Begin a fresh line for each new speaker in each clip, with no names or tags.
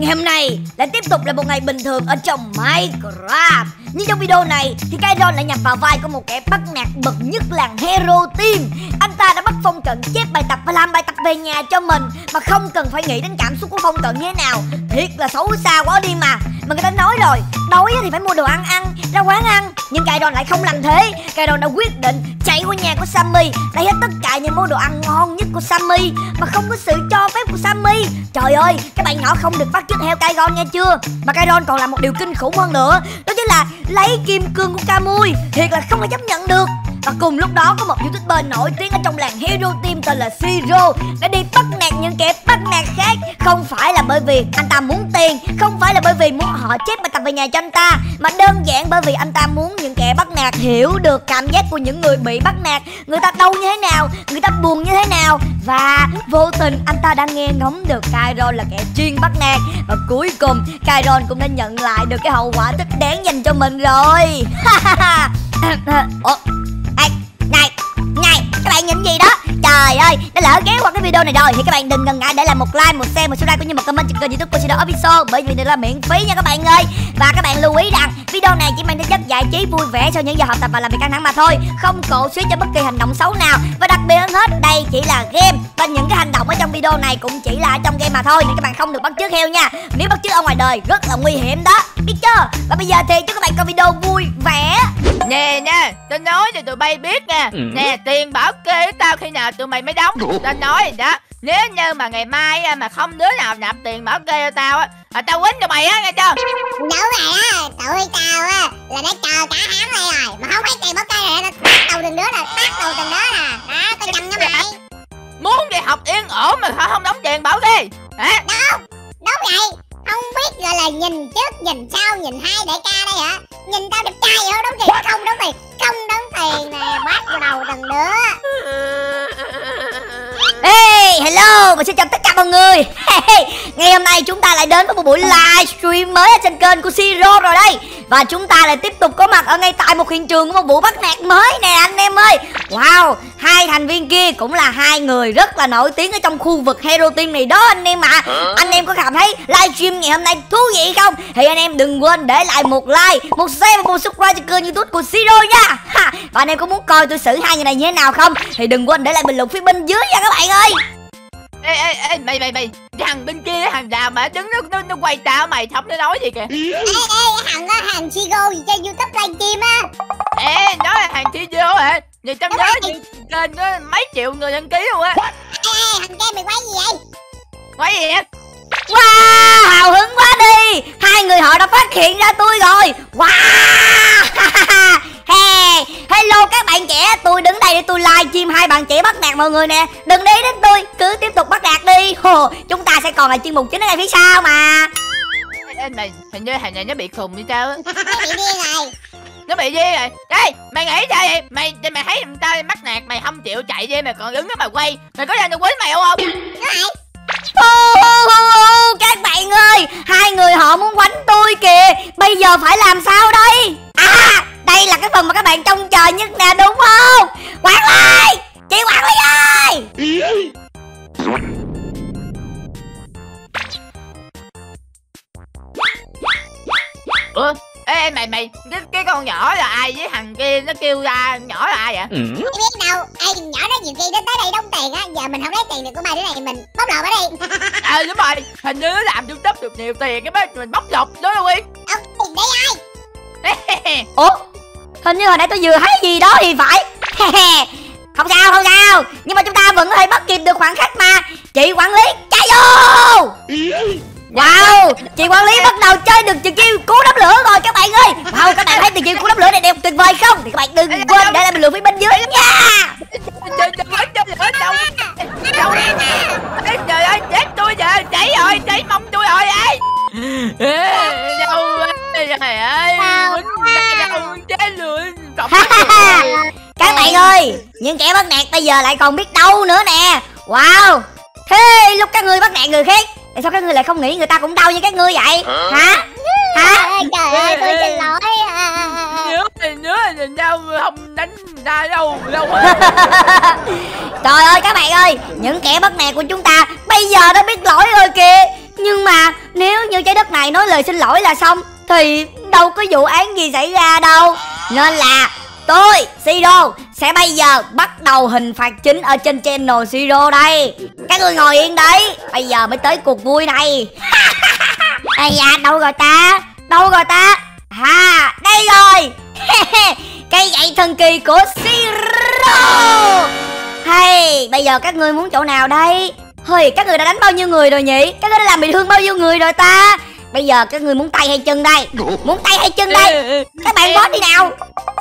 Ngày hôm nay lại tiếp tục là một ngày bình thường ở trong Minecraft. Nhưng trong video này thì Kairon lại nhập vào vai của một kẻ bắt nạt bậc nhất làng Hero Team. Anh ta đã bắt Phong Cận chép bài tập và làm bài tập về nhà cho mình Mà không cần phải nghĩ đến cảm xúc của Phong Cận như thế nào. Thiệt là xấu xa quá đi mà. Mà người ta nói rồi, đói thì phải mua đồ ăn ăn, ra quán ăn. Nhưng Kairon lại không làm thế. Kairon đã quyết định chạy qua nhà của Sammy. Lấy hết tất cả những món đồ ăn ngon nhất của Sammy Mà không có sự cho phép của Sammy. Trời ơi, các bạn nhỏ không được bắt chước theo đòn nghe chưa? Mà Kairon còn làm một điều kinh khủng hơn nữa. Đó chính là lấy kim cương của camui Thiệt là không thể chấp nhận được. Và cùng lúc đó có một youtuber nổi tiếng ở trong làng Hero Team tên là Siro Đã đi bắt nạt những kẻ không phải là bởi vì anh ta muốn tiền Không phải là bởi vì muốn họ chép bài tập về nhà cho anh ta Mà đơn giản bởi vì anh ta muốn những kẻ bắt nạt hiểu được cảm giác của những người bị bắt nạt. Người ta đau như thế nào, người ta buồn như thế nào Và vô tình anh ta đã nghe ngóng được Kyron là kẻ chuyên bắt nạt. Và cuối cùng Kyron cũng đã nhận lại được cái hậu quả thích đáng dành cho mình rồi. Ủa này này các bạn nhìn gì đó? Trời ơi, đã lỡ ghé qua cái video này rồi. Thì các bạn đừng ngần ngại để lại một like, một share, một subscribe cũng như một comment trên kênh youtube của Sido official, bởi vì đây là miễn phí nha các bạn ơi. Và các bạn lưu ý rằng, video này chỉ mang tính chất giải trí vui vẻ sau những giờ học tập và làm việc căng thẳng mà thôi, không cổ suý cho bất kỳ hành động xấu nào. Và đặc biệt hơn hết, đây chỉ là game và những cái hành động video này cũng chỉ là ở trong game mà thôi. Nên các bạn không được bắt chước theo nha. Nếu bắt chước ở ngoài đời rất là nguy hiểm đó. Biết chưa? Và bây giờ thì chúc các bạn coi video vui vẻ.
Nè nè, tao nói cho tụi bay biết nha
Ừ.
Nè, tiền bảo kê tao khi nào tụi mày mới đóng. Tao nói rồi đó. Nếu như mà ngày mai mà không đứa nào nạp tiền bảo kê cho tao á là Tao quýnh cho mày á, nghe chưa?
Đúng rồi á, tụi tao á là nó chờ cả tháng nay rồi. Mà không thấy tiền mất cây rồi, nó tát đầu từng đứa nè, tát đầu từng đứa nè Đó, tao chăm nha mày
Muốn đi học yên ổn mà sao không đóng tiền bảo kê Hả?
Đâu, đúng vậy. Không biết gọi là nhìn trước, nhìn sau, nhìn hai đại ca đây hả? Nhìn tao đẹp trai vậy đóng tiền, không đóng tiền Không đóng tiền nè, bắt vào đầu từng đứa
Hey, hello và xin chào tất cả mọi người Ngày hôm nay chúng ta lại đến với một buổi livestream mới ở trên kênh của Siro rồi đây Và chúng ta lại tiếp tục có mặt ở ngay tại một hiện trường của một vụ bắt nạt mới nè anh em ơi Wow, hai thành viên kia cũng là hai người rất là nổi tiếng ở trong khu vực Hero Team này đó anh em ạ Anh em có cảm thấy livestream ngày hôm nay thú vị không? Thì anh em đừng quên để lại một like, một share và một subscribe cho kênh youtube của Siro nha ha. Và anh em có muốn coi tôi xử hai người này như thế nào không? Thì đừng quên để lại bình luận phía bên dưới nha các bạn ơi
Ê, ê, ê, mày, mày, mày Thằng bên kia, thằng nào mà đứng nó, nó, nó quay tao mày không nó nói gì kìa.
Ê, ê, thằng á, thằng Chigo gì trên Youtube livestream á?
Ê, nói là thằng chi vô hả? Vậy tao nhớ như kênh có mấy triệu người đăng ký luôn á.
Ê, ê, thằng kia mày quay gì vậy?
Quay gì vậy?
Wow, hào hứng quá đi. Hai người họ đã phát hiện ra tôi rồi. Wow hey, Hello các bạn trẻ Tôi đứng đây để tôi livestream hai bạn trẻ bắt nạt mọi người nè. Đừng đi đến tôi Cứ tiếp tục bắt nạt đi. Hồ, Chúng ta sẽ còn là chuyên mục chính ở ngay phía sau mà.
Ê, mày, hình như thằng này nó bị khùng như sao á?
Nó bị điên rồi.
Nó bị gì rồi. Đây mày nghĩ sao vậy? Mày mày thấy người ta bắt nạt mày không chịu chạy đi mày còn đứng đó mà quay. Mày có ra nó quýnh mày không? Không
Các bạn ơi Hai người họ muốn quánh tôi kìa. Bây giờ phải làm sao đây đây là cái phần mà các bạn trông chờ nhất nè đúng không? Quản lý Chị quản lý ơi!
Ủa? Ê mày mày cái, cái con nhỏ là ai với thằng kia nó kêu ra nhỏ là ai vậy?
Ừ.
Ai biết đâu Ê, nhỏ đó nhiều khi nó tới đây đóng tiền á Giờ mình không lấy tiền được của mày đứa này mình bóc lột ở đây
ờ đúng rồi hình như nó làm youtube được nhiều tiền cái bác mình bóc lột đó đâu yên
Ông tiền đấy ai?
Ủa Hình như hồi nãy tôi vừa thấy gì đó thì phải. Không sao không sao. Nhưng mà chúng ta vẫn có thể bắt kịp được khoảng khách mà. Chị quản lý chạy vô! Wow! Chị quản lý bắt đầu chơi được tuyệt chiêu cứu đắp lửa rồi các bạn ơi. Wow các bạn thấy tuyệt chiêu cứu đắp lửa này đẹp tuyệt vời không? Thì các bạn đừng quên để lại bình luận phía bên dưới nha.
Trời ơi chết tôi rồi cháy rồi cháy mông tôi rồi ai Ê, đâu trời ơi
bạn ơi Những kẻ bắt nạt bây giờ lại còn biết đâu nữa nè. Wow Thế lúc các ngươi bắt nạt người khác Tại sao các ngươi lại không nghĩ người ta cũng đau như các ngươi vậy? Hả? Hả?
Trời ơi tôi xin lỗi à.
nhớ thì nhớ thì đâu không đánh ra đâu đâu
Trời ơi các bạn ơi Những kẻ bắt nạt của chúng ta Bây giờ đã biết lỗi rồi kìa. Nhưng mà nếu như này nói lời xin lỗi là xong thì đâu có vụ án gì xảy ra đâu. Nên là tôi siro. Sẽ bây giờ bắt đầu hình phạt chính ở trên channel siro đây. Các người ngồi yên đấy. Bây giờ mới tới cuộc vui này. Ây da đâu rồi ta? Đâu rồi ta? À đây rồi. Cây gậy thần kỳ của siro. Hay bây giờ các ngươi muốn chỗ nào đây? Hơi, các người đã đánh bao nhiêu người rồi nhỉ? Các người đã làm bị thương bao nhiêu người rồi ta? Bây giờ các người muốn tay hay chân đây? Muốn tay hay chân đây? Các bạn boss đi nào?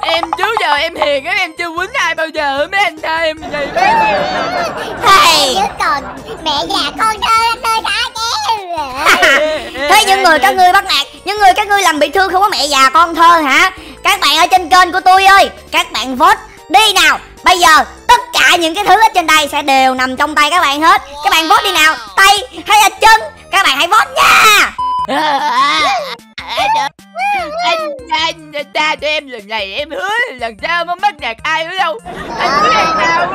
Em trước giờ em hiền á, em chưa quýnh ai bao giờ mấy anh trai em vậy mấy
Hey.
chứ còn mẹ già con thơ thơ cả chứ
Thế những người các ngươi bắt nạt Những người các ngươi làm bị thương không có mẹ già con thơ hả? Các bạn ở trên kênh của tôi ơi Các bạn vote đi nào. Bây giờ tất cả những cái thứ ở trên đây sẽ đều nằm trong tay các bạn hết. Các bạn vote đi nào Tay hay là chân? Các bạn hãy vote nha
anh anh anh ta cho em lần này em hứa lần sau không bắt nạt ai nữa đâu anh hứa lần nào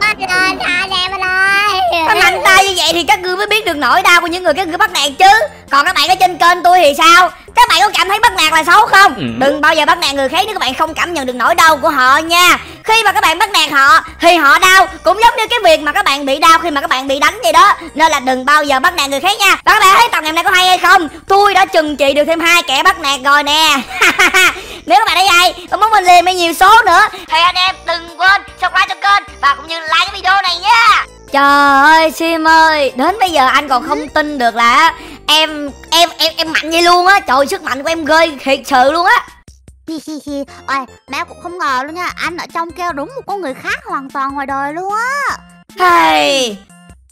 tha cho em ơi
Có mạnh tay như vậy thì các ngươi mới biết được nỗi đau của những người các ngươi bắt nạt chứ. Còn các bạn ở trên kênh tôi thì sao? Các bạn có cảm thấy bắt nạt là xấu không? Đừng bao giờ bắt nạt người khác nếu các bạn không cảm nhận được nỗi đau của họ nha. Khi mà các bạn nạt họ, thì họ đau. Cũng giống như cái việc mà các bạn bị đau khi mà các bạn bị đánh vậy đó. Nên là đừng bao giờ bắt nạt người khác nha. Đó, các bạn thấy tập ngày hôm nay có hay hay không? Tôi đã chừng trị được thêm hai kẻ bắt nạt rồi nè. Nếu các bạn thấy hay và muốn mình liền nhiều số nữa. Thì anh em đừng quên subscribe cho kênh Và cũng như like cái video này nha. Trời ơi, Sim ơi, Đến bây giờ anh còn không tin được là Em em em em mạnh vậy luôn á. Trời, sức mạnh của em ghê thiệt sự luôn á.
Hi hi hi. Ôi bé cũng không ngờ luôn nha. Anh ở trong kêu đúng một con người khác hoàn toàn ngoài đời luôn á.
Hey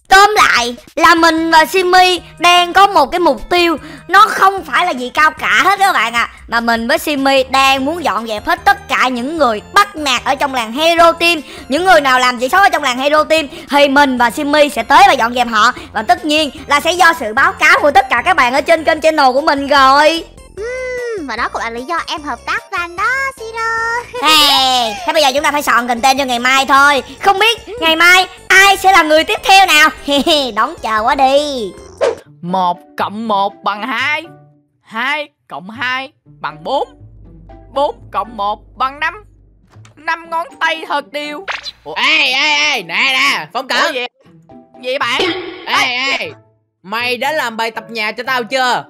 Tóm lại là mình và Simi đang có một cái mục tiêu. Nó không phải là gì cao cả hết các bạn ạ. À, Mà mình với Simi đang muốn dọn dẹp hết tất cả những người bắt nạt ở trong làng Hero Team. Những người nào làm chuyện xấu ở trong làng Hero Team Thì mình và Simi sẽ tới và dọn dẹp họ. Và tất nhiên là sẽ do sự báo cáo của tất cả các bạn ở trên kênh channel của mình rồi.
Và đó cũng là lý do em hợp tác anh đó Siro.
Hey, thế bây giờ chúng ta phải soạn content cho ngày mai thôi. Không biết ngày mai ai sẽ là người tiếp theo nào? Đón chờ quá đi.
Một cộng một bằng hai. Hai cộng hai bằng bốn. Bốn cộng một bằng năm. Năm ngón tay thật đều. Ủa,
ê ê ê nè nè phong
Ủa
cẩn
gì? Gì bạn
ê ê mày đã làm bài tập nhà cho tao chưa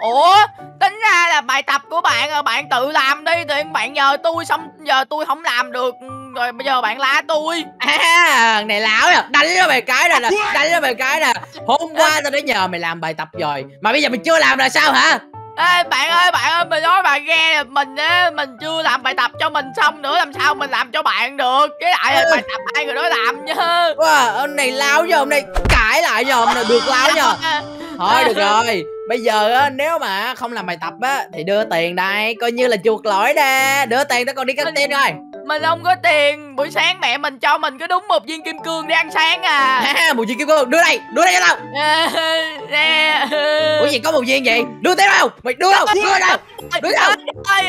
ủa tính ra là bài tập của bạn rồi bạn tự làm đi thì bạn nhờ tôi xong giờ tôi không làm được rồi bây giờ bạn la tôi.
À này lão nè đánh nó mày cái nè đánh nó mày cái nè. Hôm qua tao đã nhờ mày làm bài tập rồi mà bây giờ mày chưa làm là sao hả?
Ê, bạn ơi bạn ơi mình nói bạn nghe là mình á mình chưa làm bài tập cho mình xong nữa làm sao mình làm cho bạn được? Cái lại là
Ừ.
bài tập hai người đó làm chứ
wow, ông này láo cho ông này cãi lại cho ông này được láo cho thôi được rồi. Bây giờ á nếu mà không làm bài tập á thì đưa tiền đây. Coi như là chuộc lỗi ra. Đưa tiền tao còn đi căng tin rồi.
mình không có tiền. Buổi sáng mẹ mình cho mình có đúng một viên kim cương để ăn sáng à.
À một viên kim cương. Đưa đây. Đưa đây cho tao. Ủa gì có một viên gì đưa tiền đâu? Mày đưa đâu? Đưa đâu? Đưa đâu?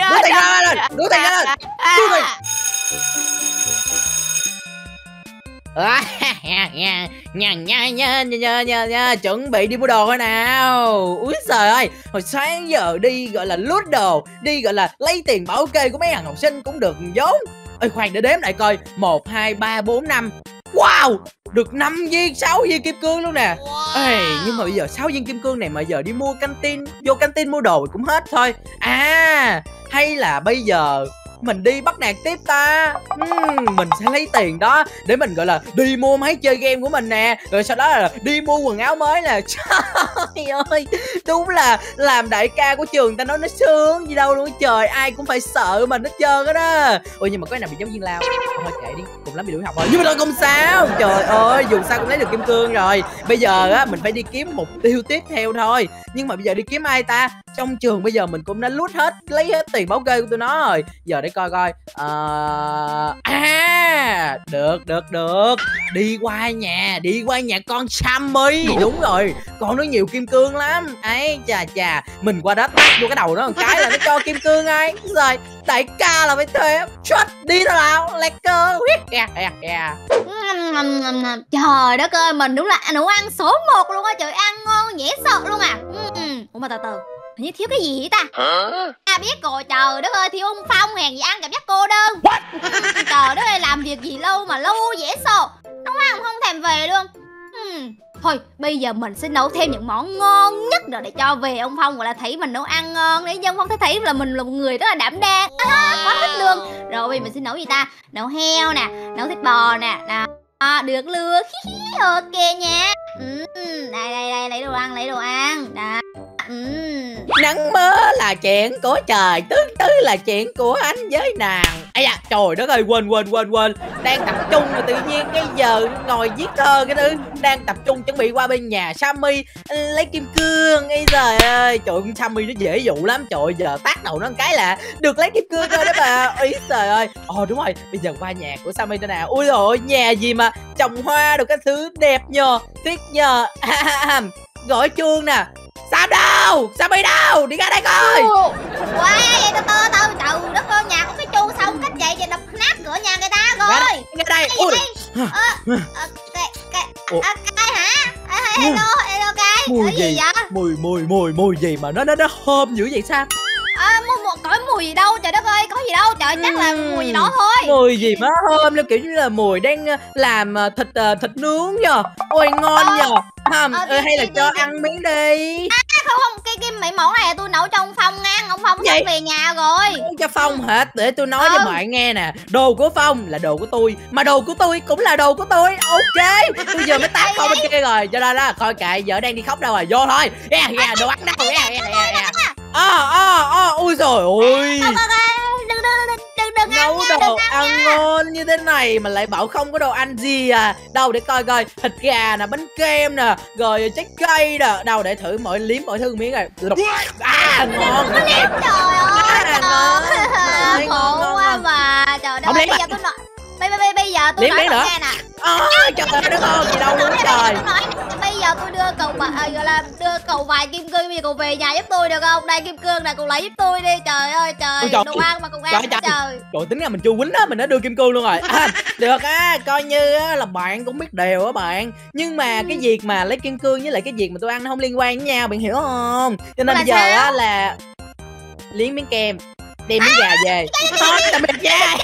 Đưa tiền ra lên. Đưa tiền ra lên. Đưa tiền nhà nhà nha nha nha nha chuẩn bị đi mua đồ thôi nào. Úi trời ơi hồi sáng giờ đi gọi là lút đồ đi gọi là lấy tiền bảo kê của mấy thằng học sinh cũng được vốn. Ơi khoan để đếm lại coi. Một hai ba bốn năm. Wow được 5 viên 6 viên kim cương luôn nè. Wow. Ê, nhưng mà bây giờ 6 viên kim cương này mà giờ đi mua canh tin vô canh tin mua đồ cũng hết thôi. À hay là bây giờ mình đi bắt nạt tiếp ta. Ừm, mình sẽ lấy tiền đó để mình gọi là đi mua máy chơi game của mình nè. Rồi sau đó là đi mua quần áo mới nè. Trời ơi đúng là làm đại ca của trường ta nói nó sướng gì đâu luôn trời ai cũng phải sợ mình hết trơn á đó. Ôi nhưng mà có cái nào bị giáo viên lao thôi kệ đi cùng lắm bị đuổi học rồi. Nhưng mà thôi không sao. Trời ơi dù sao cũng lấy được kim cương rồi. Bây giờ á mình phải đi kiếm mục tiêu tiếp theo thôi. Nhưng mà bây giờ đi kiếm ai ta? Trong trường bây giờ mình cũng đã lút hết lấy hết tiền bảo kê của tụi nó rồi. Giờ để coi coi. Ờ, à được được được. Đi qua nhà đi qua nhà con Sammy. Đúng rồi con nó nhiều kim cương lắm. Ấy chà chà. Mình qua đó tắt vô cái đầu nó một cái là nó cho kim cương ai. Rồi đại ca là phải thuê chết đi thôi nào. Let's go yeah, yeah, yeah.
Trời đất ơi mình đúng là nấu ăn số 1 luôn á. Trời ăn ngon dễ sợ luôn à. Ừ, ừ. Mà từ từ. Hình như thiếu cái gì vậy ta? À biết rồi trời đất ơi thiếu ông Phong hèn gì ăn cảm giác cô đơn. Trời đất ơi làm việc gì lâu mà lâu dễ sợ. Nấu ăn không thèm về luôn. Hmm. Thôi bây giờ mình sẽ nấu thêm những món ngon nhất rồi để cho về ông Phong gọi là thấy mình nấu ăn ngon. Để dân Phong thấy thấy là mình là một người rất là đảm đang. À, có thích luôn. Rồi bây giờ mình sẽ nấu gì ta? Nấu heo nè, nấu thịt bò nè à, Được luôn Ok nha. Ừ, Đây đây đây lấy đồ ăn lấy đồ ăn. Đó Ừ.
Nắng mơ là chuyện của trời Tương tư là chuyện của anh với nàng. Ây da, trời đất ơi, quên quên quên quên. Đang tập trung rồi tự nhiên cái giờ ngồi viết thơ cái thứ, Đang tập trung chuẩn bị qua bên nhà Sammy, Lấy kim cương. Ây trời ơi Trời ơi, Sammy nó dễ dụ lắm. Trời giờ tác đầu nó một cái là Được lấy kim cương thôi đó bà. Ý trời ơi. Ồ đúng rồi, Bây giờ qua nhà của Sammy đây nè. Ui rồi nhà gì mà trồng hoa được cái thứ đẹp nhờ Tuyết nhờ. Gọi chuông nè. Sam đâu? Sammy đâu? Đi ra đây coi.
Wow vậy từ từ từ trời đất ơi nhà có cái chu sao cách vậy vậy đập nát cửa nhà người ta rồi.
Ra đây. Ui
Ờ, ờ, cái cái à, cái hả? À, hello hello cái.
Mùi
gì vậy?
Mùi mùi mùi mùi gì mà nó nó nó thơm dữ vậy Sam
à, mùi, mùi, có mùi gì đâu trời đất ơi có gì đâu trời chắc là mùi gì đó thôi.
Mùi gì thơm nó kiểu như là mùi đang ờ, làm ờ, thịt ờ, thịt nướng nhờ. Ôi ngon
Ờ.
nhờ. Hầm,
Ờ,
ờ, hay là cho ăn miếng đi.
À, không không cái cái mấy món này tôi nấu cho ông phong ăn ông phong sắp về nhà rồi.
Cho Phong hả? Để tôi nói cho
Ừ.
bạn nghe nè. Đồ của Phong là đồ của tôi Mà đồ của tôi cũng là đồ của tôi. Ok Tôi giờ mới tát Phong bên kia rồi. Cho nên là coi kệ Giờ đang đi khóc đâu rồi. Vô thôi. Yeah yeah đồ ăn đâu. Yeah yeah yeah yeah Ờ Ui rồi ôi
đừng đừng đừng đừng đừng ăn
nấu
nha
đồ
đừng ăn
ăn ngon như thế này mà lại bảo không có đồ ăn gì à. Đâu để coi coi thịt gà nè bánh kem nè rồi trái cây nè. Đâu để thử mọi liếm mọi thứ miếng rồi à ngon.
Trời ơi
À, ngon.
trời
Ngon,
ơi.
Ngon,
khổ quá mà. Trời đất ơi
liếm
bây
à?
giờ tôi nói bây bây bây giờ tôi
Liếm
nói nghe nè.
À, trời ơi nó ngon gì đâu luôn trời
giờ tôi đưa cậu bà, à, gọi là đưa cậu vài kim cương bây giờ cậu về nhà giúp tôi được không đây kim cương này cậu lấy giúp tôi đi trời ơi trời
trời.
đồ ăn mà cậu ăn
Trời,
trời,
trời.
trời.
Tính ra mình chưa quýnh á, mình đã đưa kim cương luôn rồi à, Được á, coi như á, là bạn cũng biết điều á bạn Nhưng mà cái việc mà lấy kim cương với lại cái việc mà tôi ăn nó không liên quan với nhau, bạn hiểu không? Cho nên
Là
bây giờ
sao?
á là Liếm miếng kem Đem miếng gà về Thôi, tạm biệt nha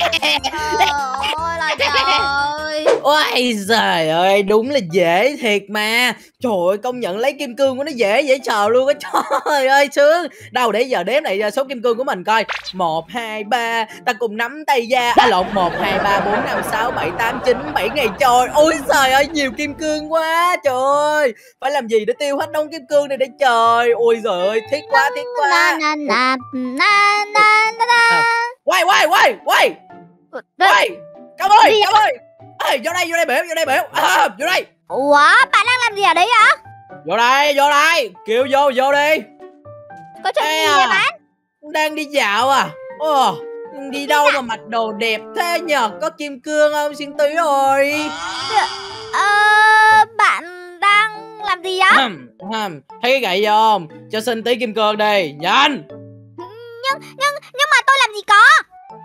Trời ơi là trời
Ôi giời ơi, đúng là dễ thiệt mà. Trời ơi, công nhận lấy kim cương của nó dễ dễ chờ luôn á. Trời ơi, sướng. Đâu để giờ đếm lại số kim cương của mình coi. 1, 2, 3 Ta cùng nắm tay ra. À lộn 1, 2, 3, 4, 5, 6, 7, 8, 9 7 ngày. Trời Ôi trời ơi, nhiều kim cương quá. Trời ơi Phải làm gì để tiêu hết đống kim cương này đây trời? Ôi trời ơi, thiết quá, thiết quá.
Na
Quay, quay, quay, quay Quay Cảm ơi, cảm ơi. Ê, vô đây, vô đây biểu, vô đây biểu. À, Vô đây.
Ủa bạn đang làm gì ở đấy hả
vô đây vô đây. Kêu vô vô đi.
Có chuyện
Ê
gì
à,
vậy bạn?
đang đi dạo à. Ồ đi đâu mà mặc đồ đẹp thế nhờ? Có kim cương không? Xin tí rồi.
Ờ bạn đang làm gì á
thấy cái gậy không? Cho xin tí kim cương đi. Nhanh.
Nhưng nhưng nhưng mà tôi làm gì có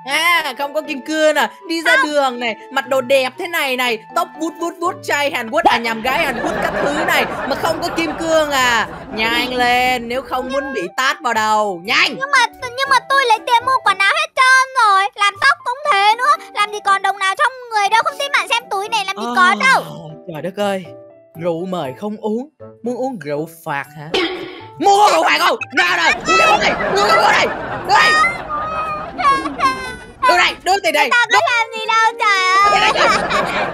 À không có kim cương à. Đi ra đường này Mặc đồ đẹp thế này này Tóc vút vút vút trai Hàn Quốc À nhằm gái Hàn Quốc các thứ này Mà không có kim cương à. Nhanh lên Nếu không muốn bị tát vào đầu. Nhanh!
Nhưng mà nhưng mà tôi lấy tiền mua quần áo hết trơn rồi. Làm tóc cũng thế nữa. Làm gì còn đồng nào trong người đâu. Không tin bạn xem túi này làm gì có
Ờ,
đâu.
Trời đất ơi. Rượu mời không uống. Muốn uống rượu phạt hả? Mua rượu phạt không? Nào nào đây Đưa đây Đưa đây Đưa đây Đưa đây? Đưa tiền đây
Ta có làm gì đâu trời ơi.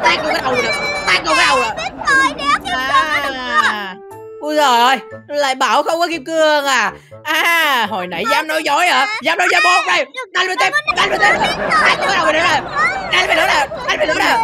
Tát vô cái đầu rồi. Tát vô cái đầu rồi.
Thôi đéo kim
à. Ui giời ơi Lại bảo không có kim cương à. À hồi nãy dám nói dối hả? Dám nói dối bột đây. Đánh vào tim Đánh vào tim Đánh vào đầu mày nữa. Nè. Đánh vào nữa. Nè Đánh vào nữa nè.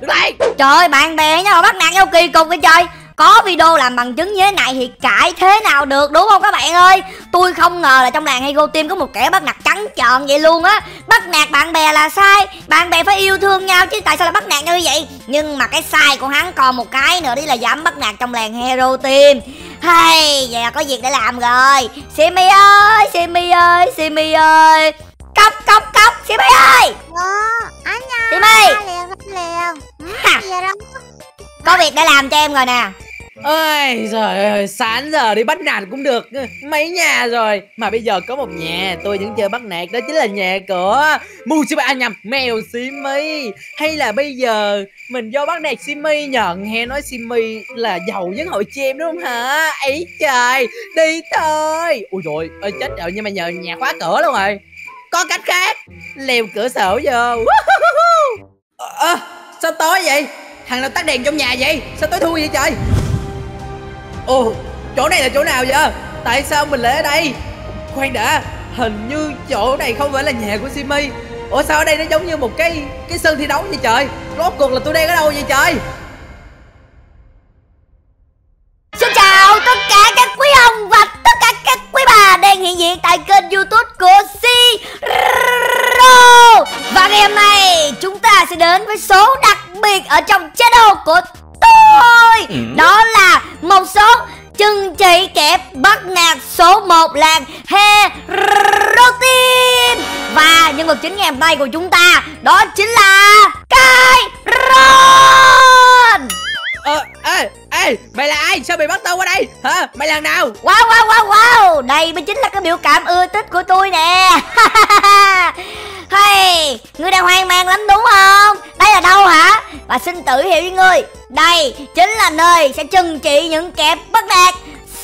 Đứng lại
Trời ơi bạn bè nhau bắt nạt nhau kỳ cục cái chơi có video làm bằng chứng như thế này thì cãi thế nào được đúng không các bạn ơi? Tôi không ngờ là trong làng Hego Team có một kẻ bắt nạt trắng trợn vậy luôn á. Bắt nạt bạn bè là sai Bạn bè phải yêu thương nhau chứ tại sao lại bắt nạt nhau như vậy? Nhưng mà cái sai của hắn còn một cái nữa Đấy là dám bắt nạt trong làng Hero Team. Hay vậy là có việc để làm rồi. Simi ơi Simi ơi Simi ơi. Cốc cốc cốc Simi ơi.
Ờ anh nha
Simi.
liền liền. Đâu?
Có việc để làm cho em rồi nè
ơi trời ơi, sáng giờ đi bắt nạt cũng được. Mấy nhà rồi. Mà bây giờ có một nhà tôi vẫn chưa bắt nạt Đó chính là nhà của Musiba à, nhầm Mèo Simi. Hay là bây giờ mình vô bắt nạt Simi nhận Nghe nói Simi là giàu nhất hội chim đúng không hả? Ấy trời Đi thôi. Ui rồi ơi chết rồi nhưng mà nhờ nhà khóa cửa luôn rồi. Có cách khác Leo cửa sổ vô. Ơ à, ờ, ờ, sao tối vậy? Thằng nào tắt đèn trong nhà vậy? Sao tối thui vậy trời? Ồ, chỗ này là chỗ nào vậy? Tại sao mình lại ở đây? Khoan đã, Hình như chỗ này không phải là nhà của Simi. Ủa, sao ở đây nó giống như một cái Cái sân thi đấu vậy trời? Rốt cuộc là tôi đang ở đâu vậy trời?
Xin chào tất cả các quý ông và tất cả các quý bà đang hiện diện tại kênh youtube của Siro. Và ngày hôm nay chúng ta sẽ đến với số đặc biệt ở trong channel của tôi ừ. Đó là một số chân chỉ kẹp bắt nạt số 1 làng Herotin Và nhân vật chính ngày hôm nay của chúng ta Đó chính là Kyron
Ờ, ê, ê, mày là ai? Sao mày bắt tao qua đây? Hả? Mày là nào?
Wow, wow, wow, wow Đây mới chính là cái biểu cảm ưa thích của tôi nè Hey, ngươi đang hoang mang lắm đúng không? Và xin tự hiểu với ngươi. Đây chính là nơi sẽ trừng trị những kẻ bất đạt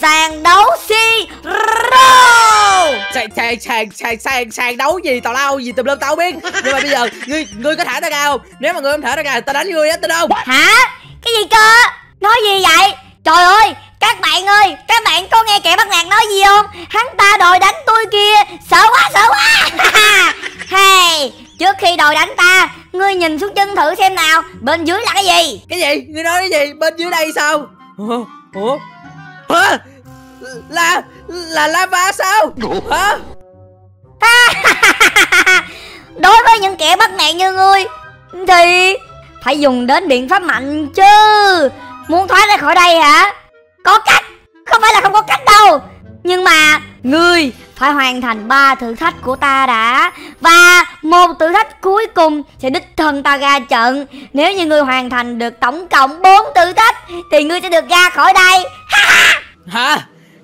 sàn đấu si rô.
Sàn sàn sàn sàn sàn sàn đấu gì? Tào lao gì? Tùm lum tao biết. Nhưng mà bây giờ ngươi ngươi có thả ta ra không? Nếu mà ngươi không thả ta ra tao đánh ngươi á tin không
hả? Cái gì cơ? Nói gì vậy? Trời ơi các bạn ơi các bạn có nghe kẻ bắt nạt nói gì không? Hắn ta đòi đánh tôi kia sợ quá sợ quá. Hey trước khi đòi đánh ta ngươi nhìn xuống chân thử xem nào bên dưới là cái gì?
Cái gì? Ngươi nói cái gì? Bên dưới đây sao? Ủa? Ủa? Hả? Là là lava sao? Hả?
Đối với những kẻ bắt nạt như ngươi thì phải dùng đến biện pháp mạnh chứ. Muốn thoát ra khỏi đây hả? Có cách. Không phải là không có cách đâu. Nhưng mà ngươi phải hoàn thành ba thử thách của ta đã. Và một thử thách cuối cùng sẽ đích thân ta ra trận. Nếu như ngươi hoàn thành được tổng cộng 4 thử thách thì ngươi sẽ được ra khỏi đây.
Hả?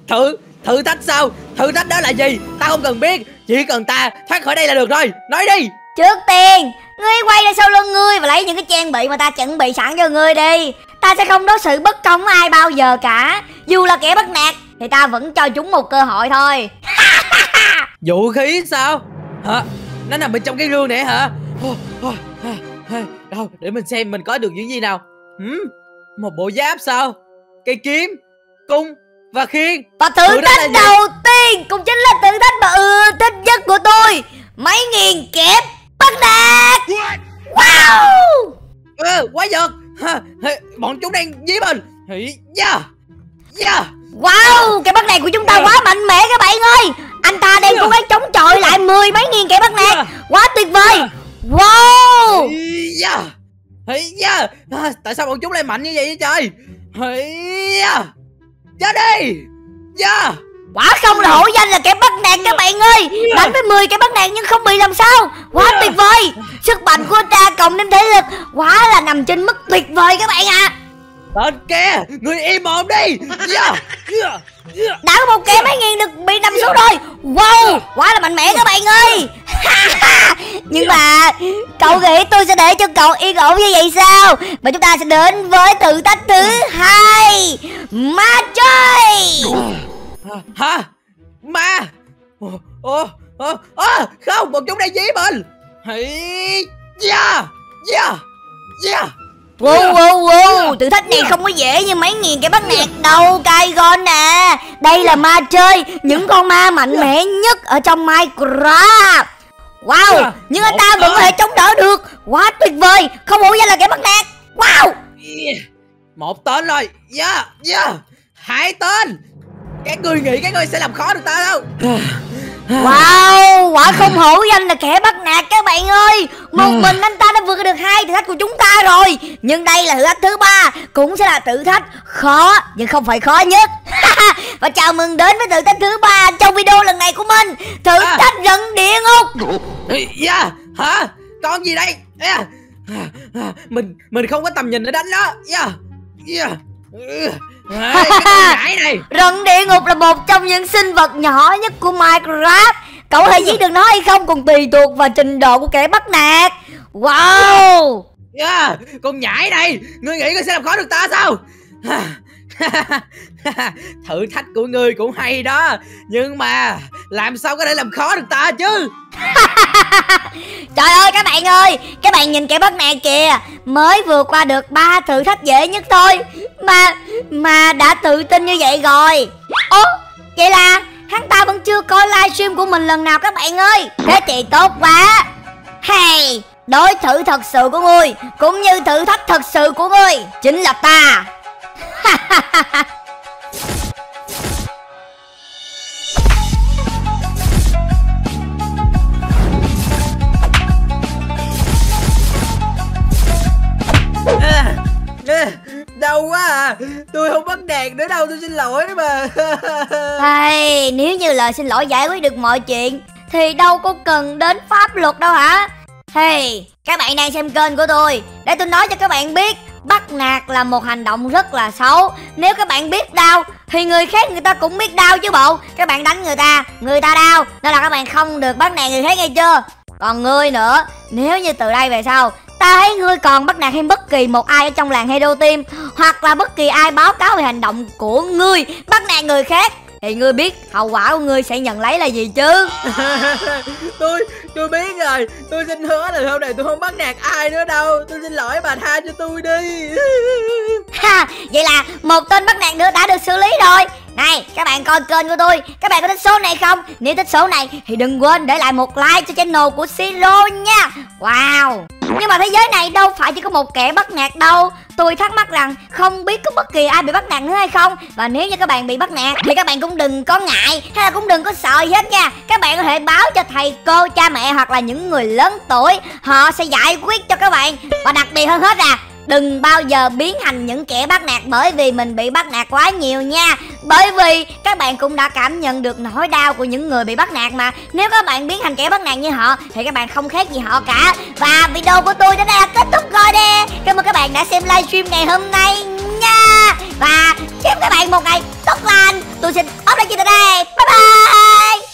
Thử thử thách sao? Thử thách đó là gì? Ta không cần biết. Chỉ cần ta thoát khỏi đây là được rồi. Nói đi!
Trước tiên ngươi quay ra sau lưng ngươi và lấy những cái trang bị mà ta chuẩn bị sẵn cho ngươi đi. Ta sẽ không đối xử bất công với ai bao giờ cả. Dù là kẻ bắt nạt thì ta vẫn cho chúng một cơ hội thôi.
Vũ khí sao? Hả? Nó nằm bên trong cái gương này hả? Đâu để mình xem mình có được những gì nào. Hmm? một bộ giáp sao? Cây kiếm cung và khiên.
Và thử thách đầu tiên cũng chính là thử thách mà ưa thích nhất của tôi. Mấy nghìn kẹp bắt nạt. Wow!
Ừ, quá giật bọn chúng đang dí mình. Yeah yeah
wow cái bắt nạt của chúng ta quá mạnh mẽ các bạn ơi. Anh ta đang cố gắng chống chọi lại mười mấy nghìn kẻ bắt nạt. Quá tuyệt vời. Wow.
Yeah yeah tại sao bọn chúng lại mạnh như vậy trời? Yeah chết đi. Yeah
Quả không là hổ danh là kẻ bắt nạt các bạn ơi. Đánh với 10 kẻ bắt nạt nhưng không bị làm sao. Quá tuyệt vời. Sức mạnh của ta cộng thêm thể lực. Quá là nằm trên mức tuyệt vời các bạn ạ. à.
Tên kia Người im mồm đi. Yeah.
Yeah. Yeah. Đã có một kẻ mấy nghìn được bị nằm xuống rồi. Wow Quá là mạnh mẽ các bạn ơi. Nhưng mà Cậu nghĩ tôi sẽ để cho cậu yên ổn như vậy sao? Và chúng ta sẽ đến với thử thách thứ hai. Ma chơi.
Hả? Ma? Ồ ồ ồ không bọn chúng đang dí mình. Hãy yeah yeah yeah
Wow, wow, wow, thử thách này không có dễ như mấy nghìn cái bắt nạt đâu Kaigon nè. Đây là ma chơi Những con ma mạnh mẽ nhất ở trong Minecraft. Wow, nhưng anh ta vẫn có thể chống đỡ được. Quá tuyệt vời. Không hổ danh là kẻ bắt nạt. Wow.
Một tên rồi. Yeah, yeah. Hai tên. Các người nghĩ các người sẽ làm khó được ta đâu
Wow, quả không hổ danh là kẻ bắt nạt các bạn ơi Một ừ. mình anh ta đã vượt được hai thử thách của chúng ta rồi Nhưng đây là thử thách thứ ba Cũng sẽ là thử thách khó Nhưng không phải khó nhất Và chào mừng đến với thử thách thứ ba Trong video lần này của mình Thử à. thách rận địa ngục
Yeah, hả? Con gì đây? Yeah. Mình mình không có tầm nhìn để đánh đó Yeah, yeah. Con nhãi này.
Rận địa ngục là một trong những sinh vật nhỏ nhất của Minecraft. Cậu có thể giết được nó hay không còn tùy thuộc vào trình độ của kẻ bắt nạt. Wow.
Yeah, con nhãi này ngươi nghĩ ngươi sẽ làm khó được ta sao thử thách của ngươi cũng hay đó. Nhưng mà làm sao có thể làm khó được ta chứ?
Trời ơi, các bạn ơi, Các bạn nhìn kẻ bất nạt kìa. Mới vượt qua được ba thử thách dễ nhất thôi, Mà Mà đã tự tin như vậy rồi. Ố Vậy là hắn ta vẫn chưa coi livestream của mình lần nào các bạn ơi. Thế thì tốt quá. Hey, Đối thử thật sự của ngươi Cũng như thử thách thật sự của ngươi Chính là ta
à, à, đau quá à. Tôi không bắt đèn nữa đâu tôi xin lỗi mà.
Hey, nếu như lời xin lỗi giải quyết được mọi chuyện Thì đâu có cần đến pháp luật đâu hả? Hey, các bạn đang xem kênh của tôi Để tôi nói cho các bạn biết Bắt nạt là một hành động rất là xấu. Nếu các bạn biết đau Thì người khác người ta cũng biết đau chứ bộ. Các bạn đánh người ta, người ta đau. Nên là các bạn không được bắt nạt người khác nghe chưa? Còn ngươi nữa Nếu như từ đây về sau Ta thấy ngươi còn bắt nạt thêm bất kỳ một ai ở trong làng Hero Team Hoặc là bất kỳ ai báo cáo về hành động của ngươi Bắt nạt người khác Thì ngươi biết hậu quả của ngươi sẽ nhận lấy là gì chứ?
Tôi tôi biết rồi tôi xin hứa là sau này tôi không bắt nạt ai nữa đâu. Tôi xin lỗi bà tha cho tôi đi.
Ha, vậy là một tên bắt nạt nữa đã được xử lý rồi. Này, các bạn coi kênh của tôi Các bạn có thích số này không? Nếu thích số này thì đừng quên để lại một like cho channel của Siro nha. Wow. Nhưng mà thế giới này đâu phải chỉ có một kẻ bắt nạt đâu. Tôi thắc mắc rằng không biết có bất kỳ ai bị bắt nạt nữa hay không. Và nếu như các bạn bị bắt nạt thì các bạn cũng đừng có ngại Hay là cũng đừng có sợ gì hết nha. Các bạn có thể báo cho thầy cô, cha mẹ hoặc là những người lớn tuổi, Họ sẽ giải quyết cho các bạn. Và đặc biệt hơn hết là, Đừng bao giờ biến thành những kẻ bắt nạt bởi vì mình bị bắt nạt quá nhiều nha. Bởi vì các bạn cũng đã cảm nhận được nỗi đau của những người bị bắt nạt mà. Nếu các bạn biến thành kẻ bắt nạt như họ, thì các bạn không khác gì họ cả. Và video của tôi đến đây là kết thúc rồi nè. Cảm ơn các bạn đã xem livestream ngày hôm nay nha. Và chúc các bạn một ngày tốt lành. Tôi xin up lại chị đây. Bye bye.